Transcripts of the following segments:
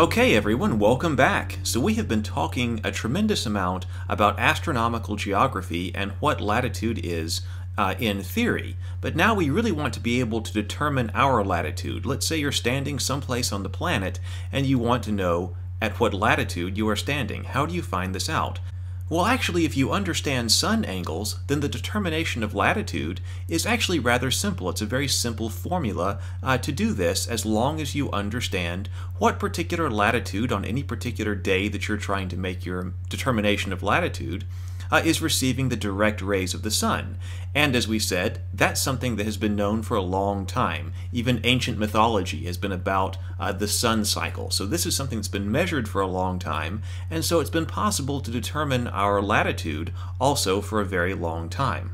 Okay, everyone, welcome back. So, we have been talking a tremendous amount about astronomical geography and what latitude is uh, in theory, but now we really want to be able to determine our latitude. Let's say you're standing someplace on the planet and you want to know at what latitude you are standing. How do you find this out? Well, actually, if you understand sun angles, then the determination of latitude is actually rather simple. It's a very simple formula uh, to do this as long as you understand what particular latitude on any particular day that you're trying to make your determination of latitude uh, is receiving the direct rays of the sun. And as we said, that's something that has been known for a long time. Even ancient mythology has been about uh, the sun cycle. So this is something that's been measured for a long time, and so it's been possible to determine our latitude also for a very long time.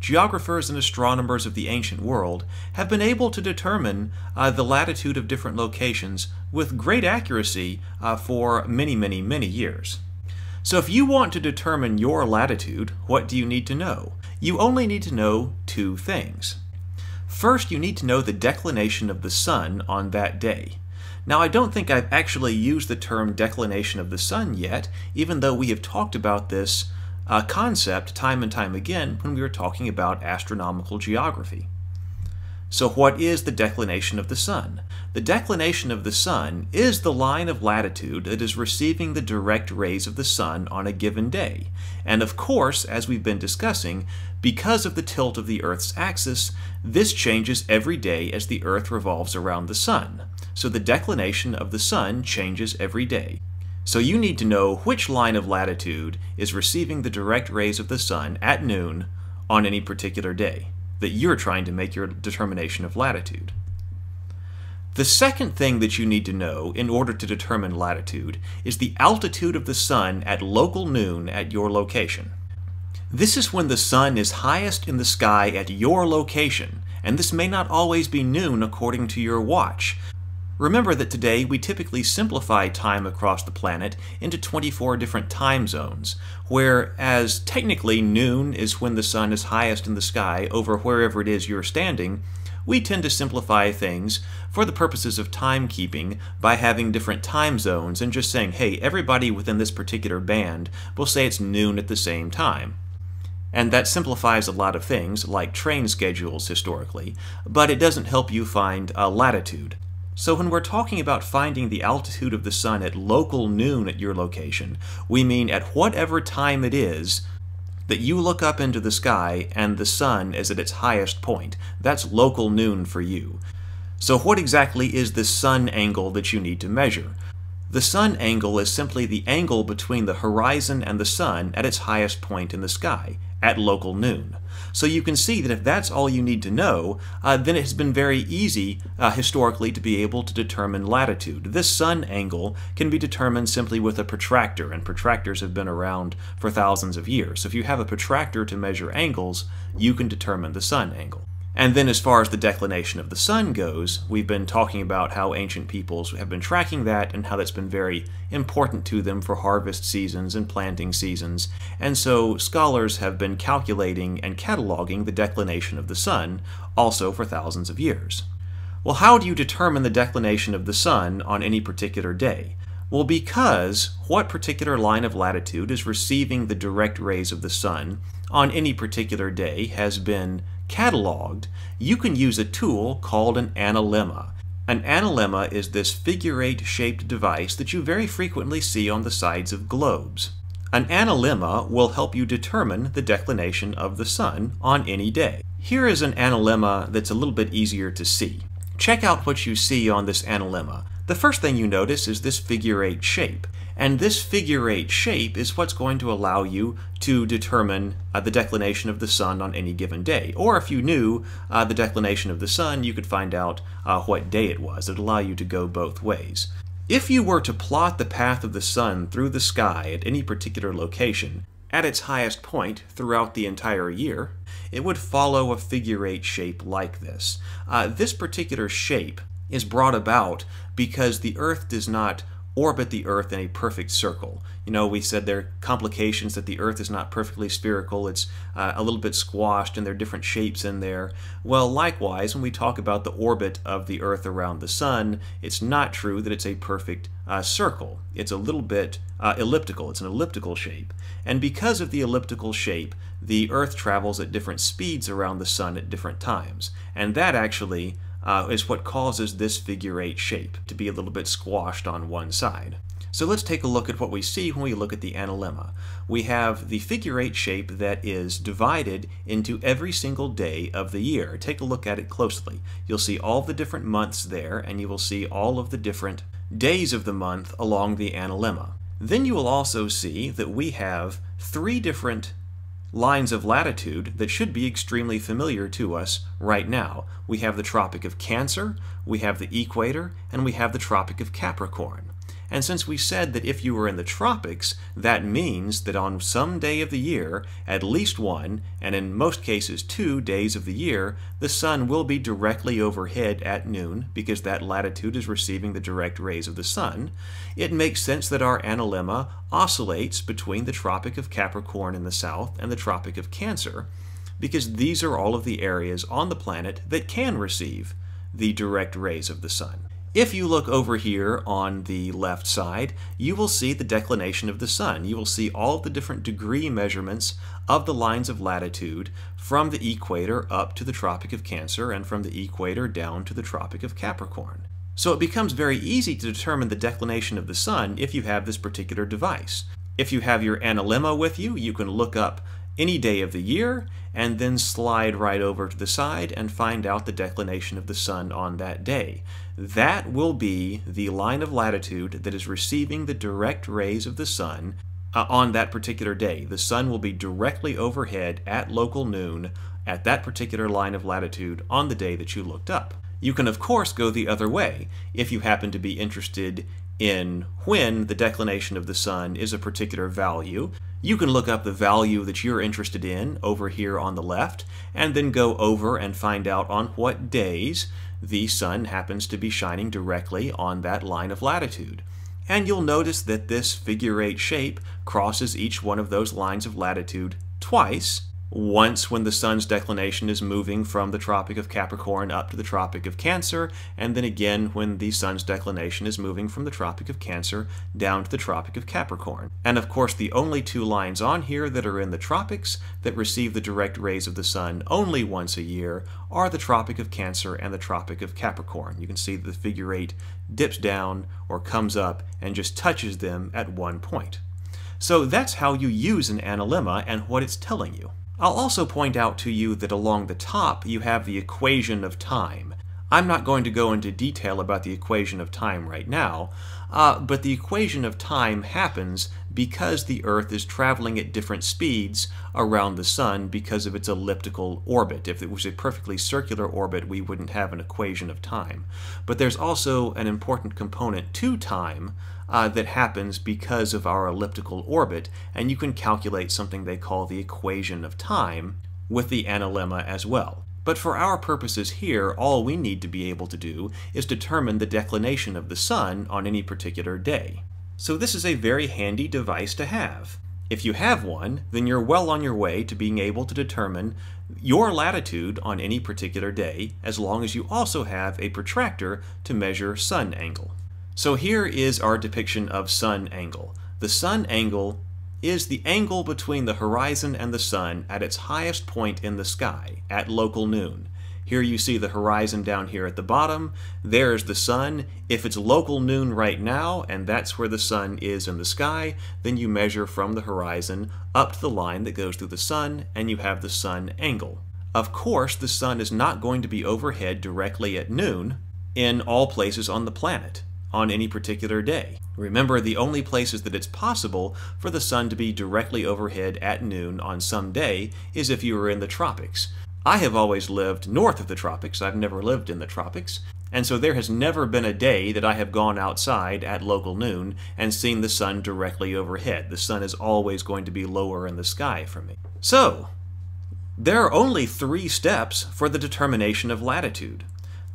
Geographers and astronomers of the ancient world have been able to determine uh, the latitude of different locations with great accuracy uh, for many, many, many years. So if you want to determine your latitude, what do you need to know? You only need to know two things. First, you need to know the declination of the sun on that day. Now, I don't think I've actually used the term declination of the sun yet, even though we have talked about this uh, concept time and time again when we were talking about astronomical geography. So, what is the declination of the sun? The declination of the sun is the line of latitude that is receiving the direct rays of the sun on a given day. And of course, as we've been discussing, because of the tilt of the Earth's axis, this changes every day as the Earth revolves around the sun. So, the declination of the sun changes every day. So, you need to know which line of latitude is receiving the direct rays of the sun at noon on any particular day that you're trying to make your determination of latitude. The second thing that you need to know in order to determine latitude is the altitude of the sun at local noon at your location. This is when the sun is highest in the sky at your location, and this may not always be noon according to your watch, Remember that today we typically simplify time across the planet into 24 different time zones, whereas technically noon is when the sun is highest in the sky over wherever it is you're standing, we tend to simplify things for the purposes of timekeeping by having different time zones and just saying, hey, everybody within this particular band will say it's noon at the same time. And that simplifies a lot of things, like train schedules historically, but it doesn't help you find a latitude. So when we're talking about finding the altitude of the sun at local noon at your location, we mean at whatever time it is that you look up into the sky and the sun is at its highest point. That's local noon for you. So what exactly is the sun angle that you need to measure? The sun angle is simply the angle between the horizon and the sun at its highest point in the sky, at local noon. So you can see that if that's all you need to know, uh, then it has been very easy uh, historically to be able to determine latitude. This sun angle can be determined simply with a protractor, and protractors have been around for thousands of years. So if you have a protractor to measure angles, you can determine the sun angle. And then, as far as the declination of the sun goes, we've been talking about how ancient peoples have been tracking that and how that's been very important to them for harvest seasons and planting seasons. And so, scholars have been calculating and cataloging the declination of the sun also for thousands of years. Well, how do you determine the declination of the sun on any particular day? Well, because what particular line of latitude is receiving the direct rays of the sun on any particular day has been cataloged, you can use a tool called an analemma. An analemma is this figure eight shaped device that you very frequently see on the sides of globes. An analemma will help you determine the declination of the sun on any day. Here is an analemma that's a little bit easier to see. Check out what you see on this analemma. The first thing you notice is this figure eight shape. And this figure eight shape is what's going to allow you to determine uh, the declination of the sun on any given day. Or if you knew uh, the declination of the sun, you could find out uh, what day it was. It would allow you to go both ways. If you were to plot the path of the sun through the sky at any particular location, at its highest point throughout the entire year, it would follow a figure eight shape like this. Uh, this particular shape is brought about because the Earth does not orbit the Earth in a perfect circle. You know, we said there are complications that the Earth is not perfectly spherical, it's uh, a little bit squashed, and there are different shapes in there. Well, likewise, when we talk about the orbit of the Earth around the Sun, it's not true that it's a perfect uh, circle. It's a little bit uh, elliptical, it's an elliptical shape. And because of the elliptical shape, the Earth travels at different speeds around the Sun at different times. And that actually uh, is what causes this figure eight shape to be a little bit squashed on one side. So let's take a look at what we see when we look at the analemma. We have the figure eight shape that is divided into every single day of the year. Take a look at it closely. You'll see all the different months there, and you will see all of the different days of the month along the analemma. Then you will also see that we have three different lines of latitude that should be extremely familiar to us right now. We have the Tropic of Cancer, we have the equator, and we have the Tropic of Capricorn. And since we said that if you were in the tropics, that means that on some day of the year, at least one, and in most cases two days of the year, the sun will be directly overhead at noon because that latitude is receiving the direct rays of the sun. It makes sense that our analemma oscillates between the Tropic of Capricorn in the south and the Tropic of Cancer because these are all of the areas on the planet that can receive the direct rays of the sun. If you look over here on the left side, you will see the declination of the sun. You will see all of the different degree measurements of the lines of latitude from the equator up to the Tropic of Cancer and from the equator down to the Tropic of Capricorn. So it becomes very easy to determine the declination of the sun if you have this particular device. If you have your analemma with you, you can look up any day of the year and then slide right over to the side and find out the declination of the sun on that day. That will be the line of latitude that is receiving the direct rays of the sun uh, on that particular day. The sun will be directly overhead at local noon at that particular line of latitude on the day that you looked up. You can, of course, go the other way if you happen to be interested in when the declination of the sun is a particular value. You can look up the value that you're interested in over here on the left, and then go over and find out on what days the sun happens to be shining directly on that line of latitude. And you'll notice that this figure eight shape crosses each one of those lines of latitude twice, once when the sun's declination is moving from the Tropic of Capricorn up to the Tropic of Cancer, and then again when the sun's declination is moving from the Tropic of Cancer down to the Tropic of Capricorn. And of course, the only two lines on here that are in the tropics that receive the direct rays of the sun only once a year are the Tropic of Cancer and the Tropic of Capricorn. You can see that the figure eight dips down or comes up and just touches them at one point. So that's how you use an analemma and what it's telling you. I'll also point out to you that along the top you have the equation of time. I'm not going to go into detail about the equation of time right now, uh, but the equation of time happens because the Earth is traveling at different speeds around the Sun because of its elliptical orbit. If it was a perfectly circular orbit, we wouldn't have an equation of time. But there's also an important component to time uh, that happens because of our elliptical orbit, and you can calculate something they call the equation of time with the analemma as well. But for our purposes here, all we need to be able to do is determine the declination of the sun on any particular day. So this is a very handy device to have. If you have one, then you're well on your way to being able to determine your latitude on any particular day, as long as you also have a protractor to measure sun angle. So here is our depiction of sun angle. The sun angle is the angle between the horizon and the sun at its highest point in the sky, at local noon. Here you see the horizon down here at the bottom. There's the sun. If it's local noon right now, and that's where the sun is in the sky, then you measure from the horizon up to the line that goes through the sun, and you have the sun angle. Of course, the sun is not going to be overhead directly at noon in all places on the planet on any particular day. Remember, the only places that it's possible for the sun to be directly overhead at noon on some day is if you are in the tropics. I have always lived north of the tropics, I've never lived in the tropics, and so there has never been a day that I have gone outside at local noon and seen the sun directly overhead. The sun is always going to be lower in the sky for me. So, there are only three steps for the determination of latitude.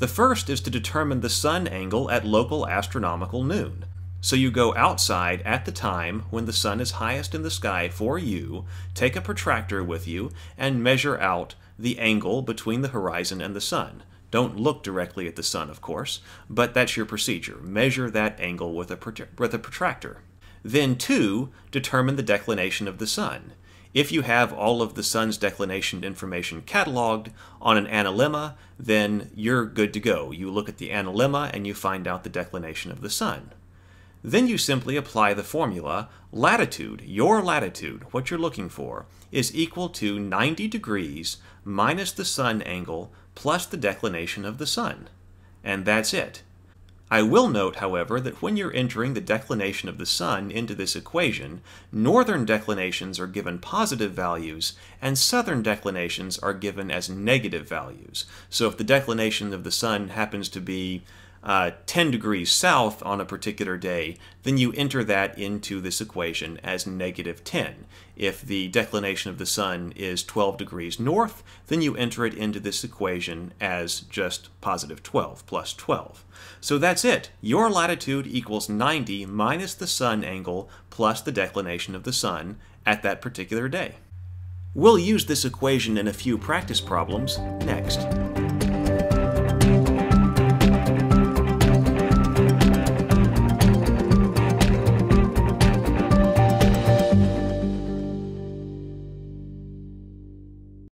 The first is to determine the sun angle at local astronomical noon. So you go outside at the time when the sun is highest in the sky for you, take a protractor with you, and measure out the angle between the horizon and the sun. Don't look directly at the sun, of course, but that's your procedure. Measure that angle with a, with a protractor. Then, two, determine the declination of the sun. If you have all of the sun's declination information cataloged on an analemma, then you're good to go. You look at the analemma and you find out the declination of the sun. Then you simply apply the formula latitude, your latitude, what you're looking for, is equal to 90 degrees minus the sun angle plus the declination of the sun. And that's it. I will note, however, that when you're entering the declination of the sun into this equation, northern declinations are given positive values and southern declinations are given as negative values. So if the declination of the sun happens to be uh, 10 degrees south on a particular day, then you enter that into this equation as negative 10. If the declination of the sun is 12 degrees north, then you enter it into this equation as just positive 12 plus 12. So that's it. Your latitude equals 90 minus the sun angle plus the declination of the sun at that particular day. We'll use this equation in a few practice problems next.